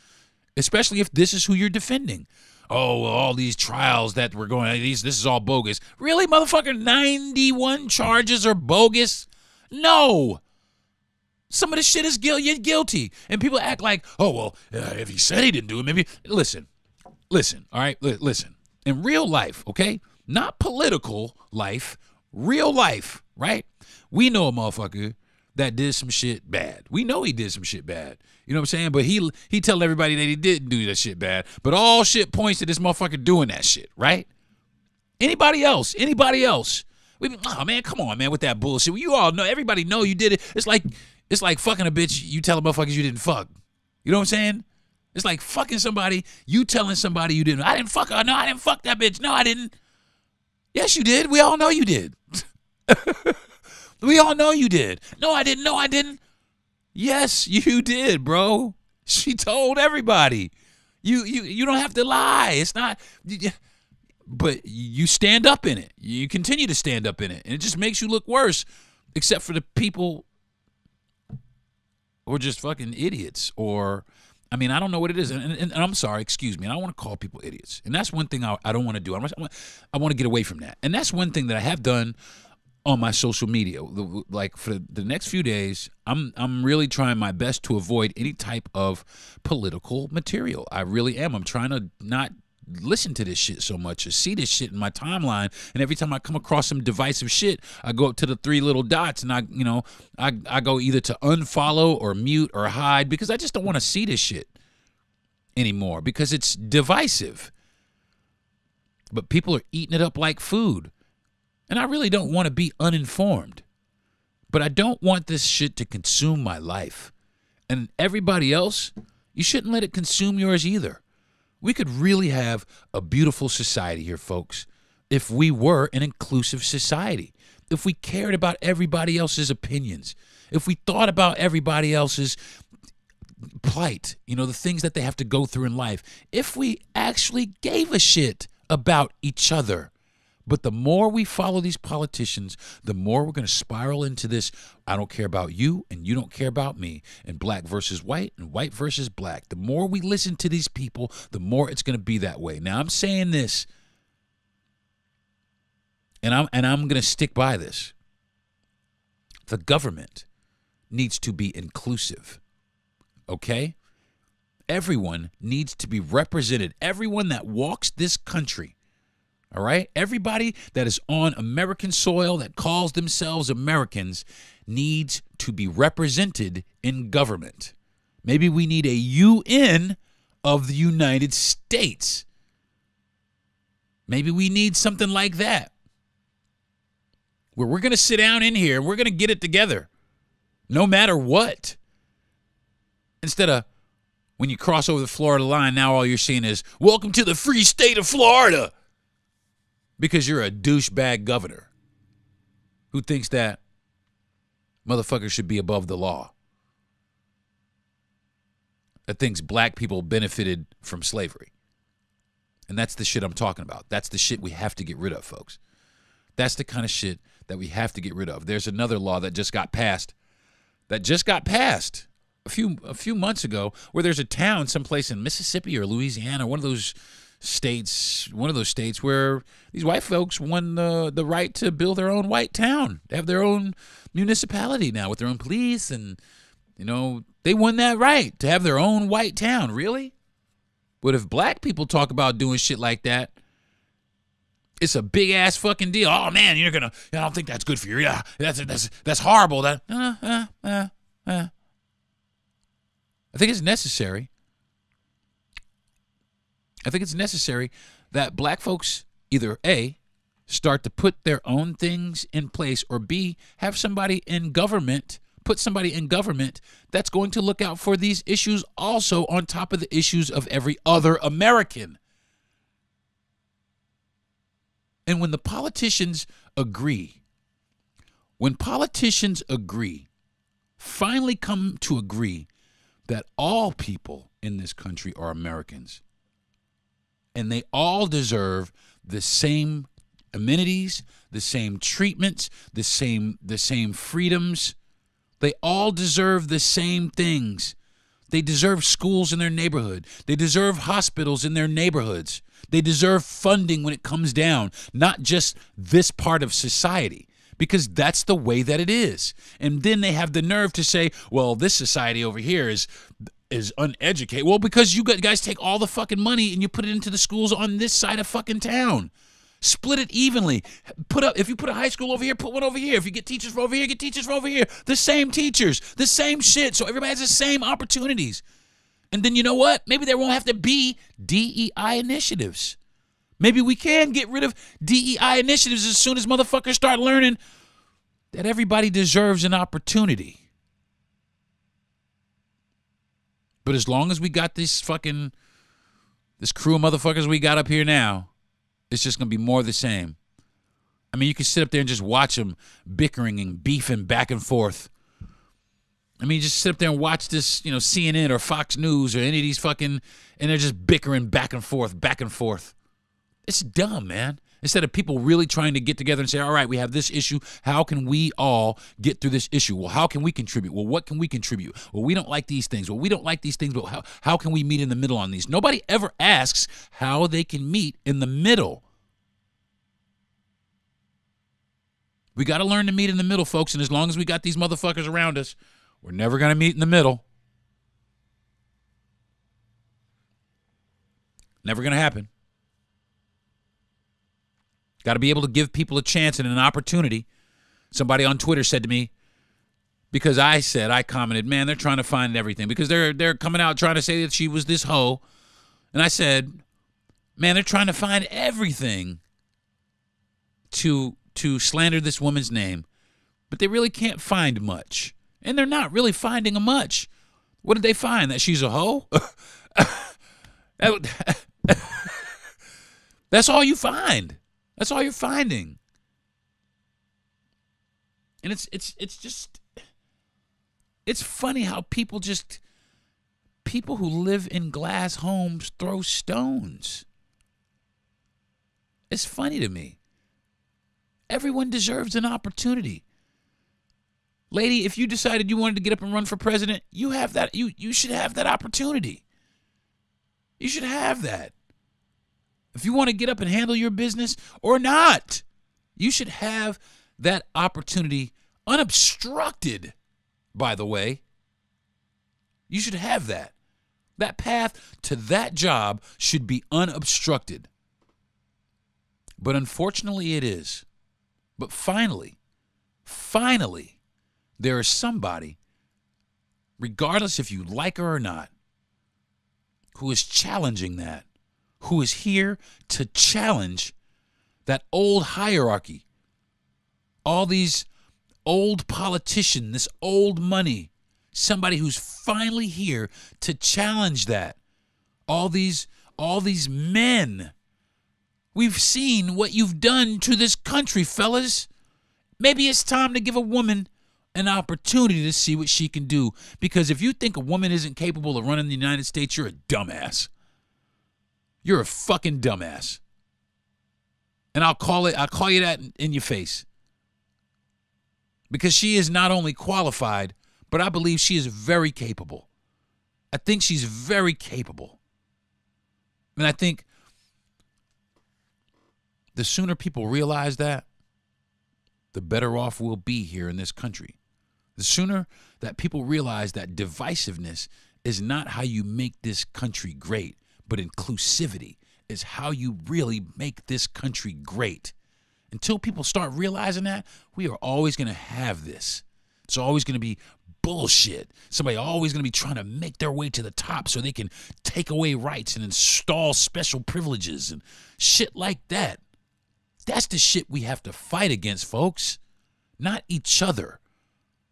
Especially if this is who you're defending oh, all these trials that were going, these this is all bogus. Really, motherfucker? 91 charges are bogus? No. Some of this shit is guilty. And people act like, oh, well, uh, if he said he didn't do it, maybe. Listen, listen, all right? L- listen. In real life, okay? Not political life, real life, right? We know a motherfucker that did some shit bad. We know he did some shit bad. You know what I'm saying? But he he tell everybody that he didn't do that shit bad. But all shit points to this motherfucker doing that shit, right? Anybody else? Anybody else? We, oh man, come on, man, with that bullshit. You all know, everybody know you did it. It's like It's like fucking a bitch. You tell a motherfuckers you didn't fuck. You know what I'm saying? It's like fucking somebody. You telling somebody you didn't. I didn't fuck her. No, I didn't fuck that bitch. No, I didn't. Yes, you did. We all know you did. we all know you did. No, I didn't. No, I didn't. Yes, you did, bro. She told everybody. You you you don't have to lie. It's not but you stand up in it. You continue to stand up in it. And it just makes you look worse except for the people are just fucking idiots or I mean, I don't know what it is, and, and, and I'm sorry, excuse me. And I don't want to call people idiots, and that's one thing I, I don't want to do. I'm, I want to get away from that, and that's one thing that I have done on my social media. Like for the next few days, I'm I'm really trying my best to avoid any type of political material. I really am. I'm trying to not listen to this shit so much or see this shit in my timeline and every time i come across some divisive shit i go up to the three little dots and i you know i, I go either to unfollow or mute or hide because i just don't want to see this shit anymore because it's divisive but people are eating it up like food and I really don't want to be uninformed. But I don't want this shit to consume my life. And everybody else, you shouldn't let it consume yours either. We could really have a beautiful society here, folks, if we were an inclusive society. If we cared about everybody else's opinions. If we thought about everybody else's plight, you know, the things that they have to go through in life. If we actually gave a shit about each other but the more we follow these politicians, the more we're going to spiral into this I don't care about you and you don't care about me, and black versus white and white versus black. The more we listen to these people, the more it's going to be that way. Now, I'm saying this, and I'm, and I'm going to stick by this. The government needs to be inclusive, okay? Everyone needs to be represented. Everyone that walks this country all right? Everybody that is on American soil that calls themselves Americans needs to be represented in government. Maybe we need a UN of the United States. Maybe we need something like that. Where we're going to sit down in here and we're going to get it together no matter what. Instead of when you cross over the Florida line, now all you're seeing is, Welcome to the free state of Florida because you're a douchebag governor who thinks that motherfuckers should be above the law. That thinks black people benefited from slavery. And that's the shit I'm talking about. That's the shit we have to get rid of, folks. That's the kind of shit that we have to get rid of. There's another law that just got passed. That just got passed a few a few months ago where there's a town someplace in Mississippi or Louisiana, one of those states, one of those states where these white folks won the the right to build their own white town. They have their own municipality now with their own police, and you know they won that right to have their own white town. Really? But if black people talk about doing shit like that, it's a big ass fucking deal. Oh man, you're gonna. I don't think that's good for you. Yeah, that's that's that's horrible. That. Uh, uh, uh, uh. I think it's necessary I think it's necessary that black folks either A, start to put their own things in place, or B, have somebody in government, put somebody in government that's going to look out for these issues also on top of the issues of every other American. And when the politicians agree, when politicians agree, finally come to agree that all people in this country are Americans and they all deserve the same amenities, the same treatments, the same the same freedoms. They all deserve the same things. They deserve schools in their neighborhood. They deserve hospitals in their neighborhoods. They deserve funding when it comes down, not just this part of society, because that's the way that it is. And then they have the nerve to say, well, this society over here is is uneducated. Well, because you guys take all the fucking money and you put it into the schools on this side of fucking town. Split it evenly. Put up if you put a high school over here, put one over here. If you get teachers from over here, get teachers from over here. The same teachers, the same shit. So everybody has the same opportunities. And then you know what? Maybe there won't have to be DEI initiatives. Maybe we can get rid of DEI initiatives as soon as motherfuckers start learning that everybody deserves an opportunity. But as long as we got this fucking this crew of motherfuckers we got up here now, it's just gonna be more of the same. I mean, you can sit up there and just watch them bickering and beefing back and forth. I mean, just sit up there and watch this, you know, CNN or Fox News or any of these fucking, and they're just bickering back and forth, back and forth. It's dumb, man. Instead of people really trying to get together and say, all right, we have this issue. How can we all get through this issue? Well, how can we contribute? Well, what can we contribute? Well, we don't like these things. Well, we don't like these things, but how, how can we meet in the middle on these? Nobody ever asks how they can meet in the middle. We got to learn to meet in the middle, folks. And as long as we got these motherfuckers around us, we're never going to meet in the middle. Never going to happen. Got to be able to give people a chance and an opportunity. Somebody on Twitter said to me, because I said, I commented, man, they're trying to find everything because they're they're coming out trying to say that she was this hoe. And I said, man, they're trying to find everything to to slander this woman's name, but they really can't find much. And they're not really finding a much. What did they find? That she's a hoe? That's all you find. That's all you're finding. And it's it's it's just it's funny how people just people who live in glass homes throw stones. It's funny to me. Everyone deserves an opportunity. Lady, if you decided you wanted to get up and run for president, you have that you you should have that opportunity. You should have that. If you want to get up and handle your business or not, you should have that opportunity unobstructed, by the way. You should have that. That path to that job should be unobstructed. But unfortunately, it is. But finally, finally, there is somebody, regardless if you like her or not, who is challenging that who is here to challenge that old hierarchy. All these old politicians, this old money, somebody who's finally here to challenge that. All these all these men. We've seen what you've done to this country, fellas. Maybe it's time to give a woman an opportunity to see what she can do. Because if you think a woman isn't capable of running the United States, you're a dumbass. You're a fucking dumbass. And I'll call it I'll call you that in your face. Because she is not only qualified, but I believe she is very capable. I think she's very capable. And I think the sooner people realize that, the better off we'll be here in this country. The sooner that people realize that divisiveness is not how you make this country great, but inclusivity is how you really make this country great. Until people start realizing that, we are always going to have this. It's always going to be bullshit. Somebody always going to be trying to make their way to the top so they can take away rights and install special privileges and shit like that. That's the shit we have to fight against, folks, not each other.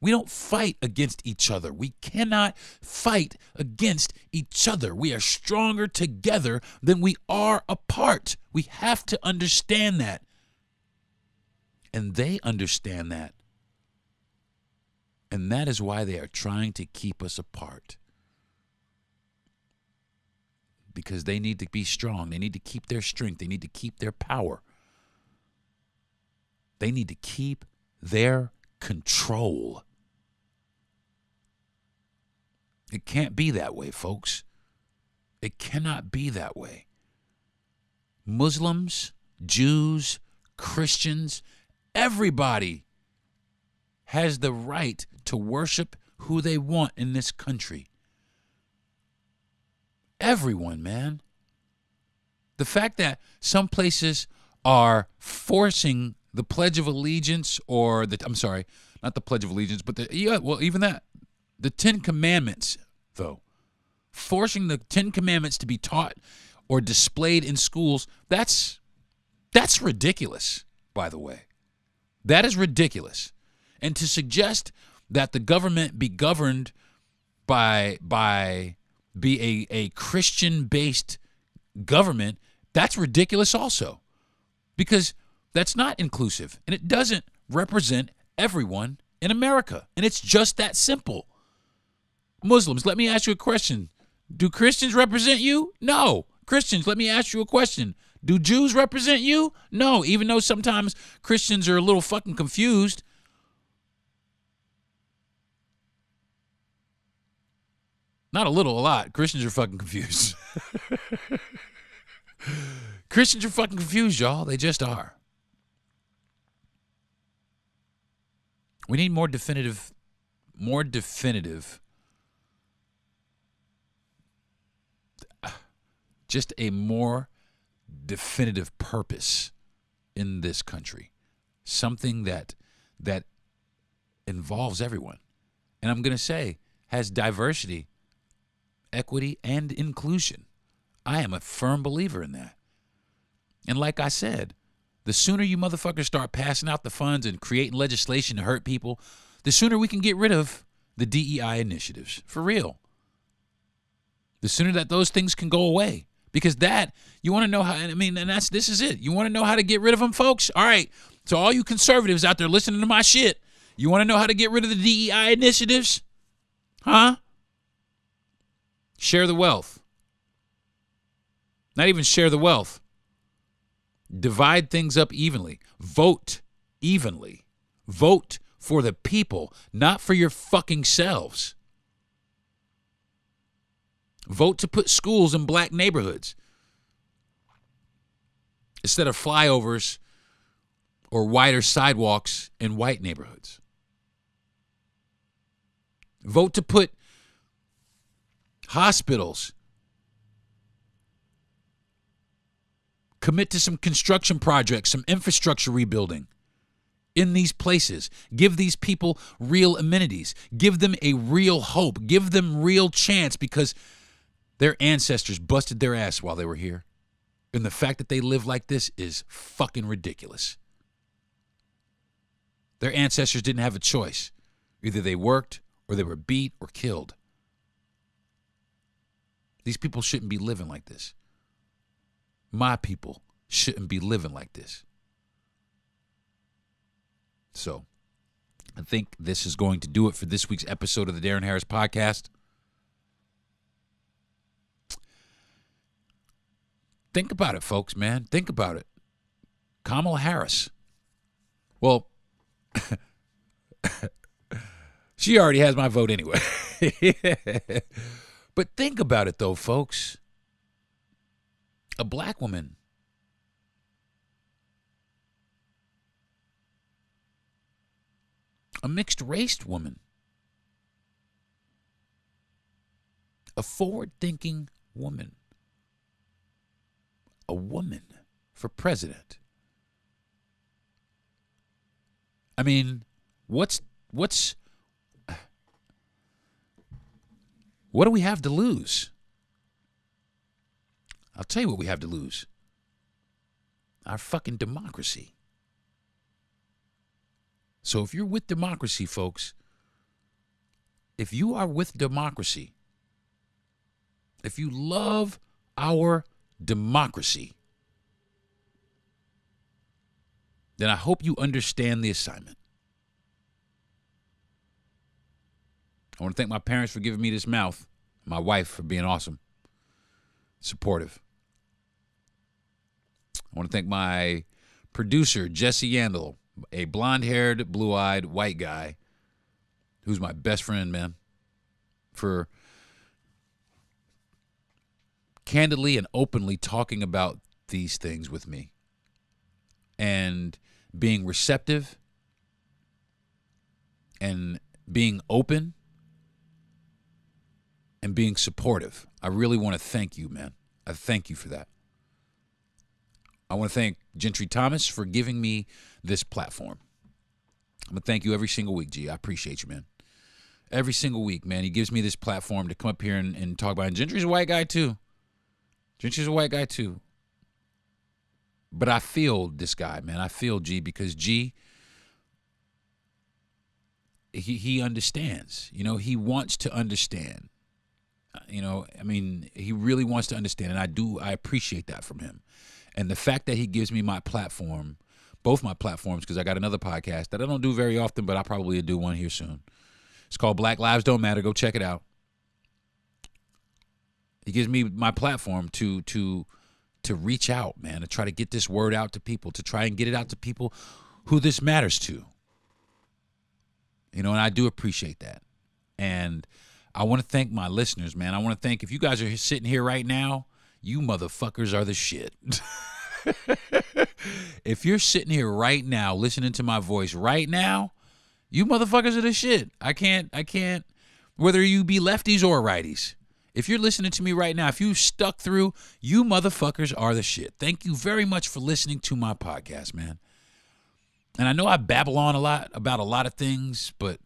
We don't fight against each other. We cannot fight against each other. We are stronger together than we are apart. We have to understand that. And they understand that. And that is why they are trying to keep us apart. Because they need to be strong. They need to keep their strength. They need to keep their power. They need to keep their control. It can't be that way, folks. It cannot be that way. Muslims, Jews, Christians, everybody has the right to worship who they want in this country. Everyone, man. The fact that some places are forcing the Pledge of Allegiance or the I'm sorry, not the Pledge of Allegiance, but the yeah, well, even that the Ten Commandments, though, forcing the Ten Commandments to be taught or displayed in schools, that's that's ridiculous, by the way. That is ridiculous. And to suggest that the government be governed by by be a, a Christian based government, that's ridiculous also. Because that's not inclusive and it doesn't represent everyone in America. And it's just that simple. Muslims, let me ask you a question. Do Christians represent you? No. Christians, let me ask you a question. Do Jews represent you? No, even though sometimes Christians are a little fucking confused. Not a little, a lot. Christians are fucking confused. Christians are fucking confused, y'all. They just are. We need more definitive, more definitive, just a more definitive purpose in this country. Something that that involves everyone. And I'm going to say has diversity, equity and inclusion. I am a firm believer in that. And like I said, the sooner you motherfuckers start passing out the funds and creating legislation to hurt people, the sooner we can get rid of the DEI initiatives. For real. The sooner that those things can go away. Because that, you want to know how, I mean, and that's, this is it. You want to know how to get rid of them, folks? All right. So, all you conservatives out there listening to my shit, you want to know how to get rid of the DEI initiatives? Huh? Share the wealth. Not even share the wealth. Divide things up evenly. Vote evenly. Vote for the people, not for your fucking selves. Vote to put schools in black neighborhoods instead of flyovers or wider sidewalks in white neighborhoods. Vote to put hospitals Commit to some construction projects, some infrastructure rebuilding in these places. Give these people real amenities. Give them a real hope. Give them real chance because their ancestors busted their ass while they were here. And the fact that they live like this is fucking ridiculous. Their ancestors didn't have a choice. Either they worked or they were beat or killed. These people shouldn't be living like this. My people shouldn't be living like this. So, I think this is going to do it for this week's episode of the Deron Harris podcast. Think about it, folks, man. Think about it. Kamala Harris. Well, she already has my vote anyway. but think about it, though, folks a black woman. A mixed race woman. A forward thinking woman. A woman for president. I mean, what's what's what do we have to lose? I'll tell you what we have to lose our fucking democracy. So if you're with democracy, folks, if you are with democracy, if you love our democracy, then I hope you understand the assignment. I want to thank my parents for giving me this mouth, my wife for being awesome, supportive. I want to thank my producer, Jesse Yandel, a blonde haired, blue eyed white guy who's my best friend, man, for candidly and openly talking about these things with me and being receptive and being open and being supportive. I really want to thank you, man. I thank you for that. I want to thank Gentry Thomas for giving me this platform. I'm going to thank you every single week, G. I appreciate you, man. Every single week, man. He gives me this platform to come up here and, and talk about. And Gentry's a white guy, too. Gentry's a white guy, too. But I feel this guy, man. I feel G because G, he, he understands. You know, he wants to understand. you know, I mean, he really wants to understand, and I do. I appreciate that from him, and the fact that he gives me my platform, both my platforms, because I got another podcast that I don't do very often, but I probably do one here soon. It's called Black Lives Don't Matter. Go check it out. He gives me my platform to to to reach out, man, to try to get this word out to people, to try and get it out to people who this matters to. You know, and I do appreciate that. And I want to thank my listeners, man. I want to thank if you guys are sitting here right now, you motherfuckers are the shit. if you're sitting here right now listening to my voice right now, you motherfuckers are the shit. I can't I can't whether you be lefties or righties. If you're listening to me right now, if you stuck through, you motherfuckers are the shit. Thank you very much for listening to my podcast, man. And I know I babble on a lot about a lot of things, but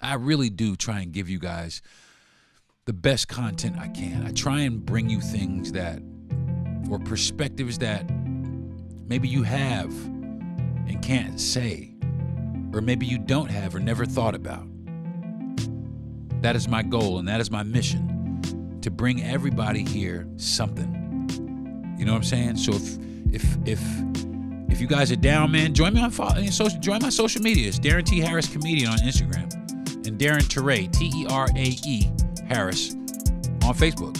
I really do try and give you guys the best content I can. I try and bring you things that, or perspectives that maybe you have and can't say, or maybe you don't have or never thought about. That is my goal and that is my mission to bring everybody here something. You know what I'm saying? So if if if if you guys are down, man, join me on social. Join my social media. It's Deron T Harris comedian on Instagram and Deron Terae T E R A E Harris on Facebook.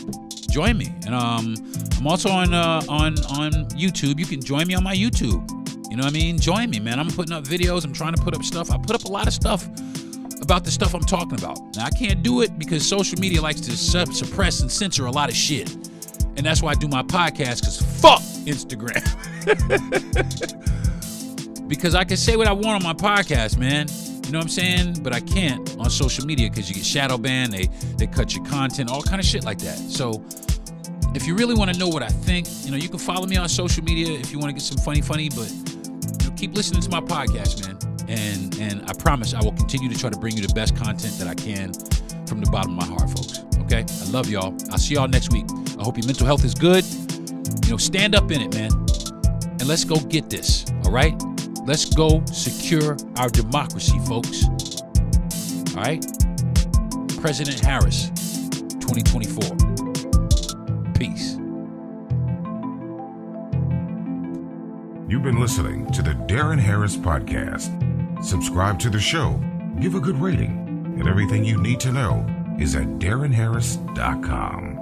Join me, and um, I'm also on uh, on on YouTube. You can join me on my YouTube. You know what I mean? Join me, man. I'm putting up videos. I'm trying to put up stuff. I put up a lot of stuff about the stuff I'm talking about. Now I can't do it because social media likes to su- suppress and censor a lot of shit, and that's why I do my podcast. Cause fuck Instagram. because I can say what I want on my podcast, man. You know what I'm saying? But I can't on social media because you get shadow banned. They they cut your content, all kind of shit like that. So if you really want to know what I think, you know, you can follow me on social media if you want to get some funny, funny. But you know, keep listening to my podcast, man. And and I promise I will continue to try to bring you the best content that I can from the bottom of my heart, folks. Okay? I love y'all. I'll see y'all next week. I hope your mental health is good. You know, stand up in it, man. And let's go get this. All right? Let's go secure our democracy, folks. All right? President Harris, 2024. Peace. You've been listening to the Deron Harris Podcast. Subscribe to the show, give a good rating, and everything you need to know is at DeronHarris.com.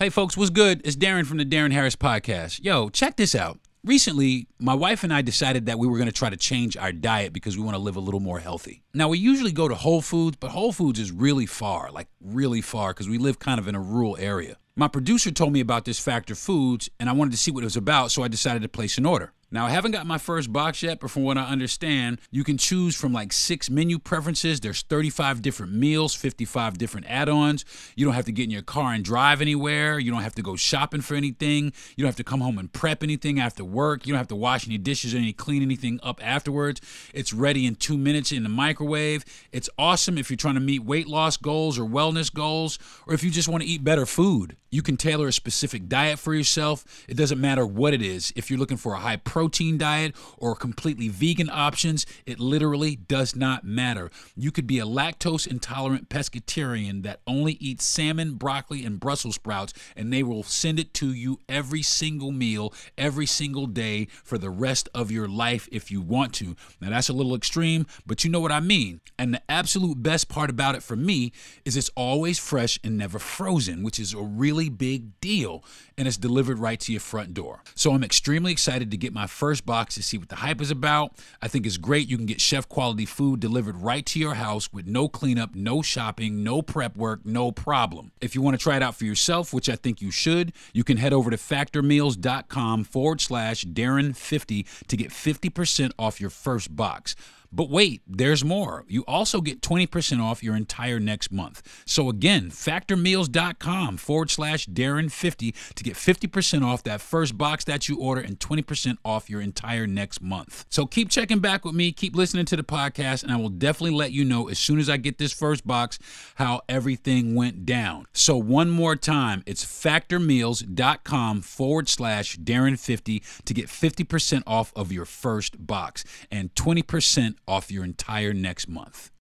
Hey, folks, what's good? It's Deron from the Deron Harris Podcast. Yo, check this out. Recently, my wife and I decided that we were going to try to change our diet because we want to live a little more healthy. Now, we usually go to Whole Foods, but Whole Foods is really far, like really far, because we live kind of in a rural area. My producer told me about this Factor Foods, and I wanted to see what it was about, so I decided to place an order. Now, I haven't got my first box yet, but from what I understand, you can choose from like six menu preferences. There's 35 different meals, 55 different add ons. You don't have to get in your car and drive anywhere. You don't have to go shopping for anything. You don't have to come home and prep anything after work. You don't have to wash any dishes or any clean anything up afterwards. It's ready in two minutes in the microwave. It's awesome if you're trying to meet weight loss goals or wellness goals, or if you just want to eat better food. You can tailor a specific diet for yourself. It doesn't matter what it is. If you're looking for a high protein diet or completely vegan options, it literally does not matter. You could be a lactose intolerant pescatarian that only eats salmon, broccoli, and Brussels sprouts, and they will send it to you every single meal, every single day for the rest of your life if you want to. Now, that's a little extreme, but you know what I mean. And the absolute best part about it for me is it's always fresh and never frozen, which is a really big deal. And it's delivered right to your front door. So I'm extremely excited to get my first box to see what the hype is about. I think it's great. You can get chef quality food delivered right to your house with no cleanup, no shopping, no prep work, no problem. If you want to try it out for yourself, which I think you should, you can head over to factormeals.com forward slash Deron50 to get 50% off your first box. But wait, there's more. You also get 20% off your entire next month. So again, factormeals.com forward slash Deron50 to get 50% off that first box that you order and 20% off your entire next month. So keep checking back with me, keep listening to the podcast, and I will definitely let you know as soon as I get this first box how everything went down. So one more time, it's factormeals.com forward slash Deron50 to get 50% off of your first box and 20% off your entire next month.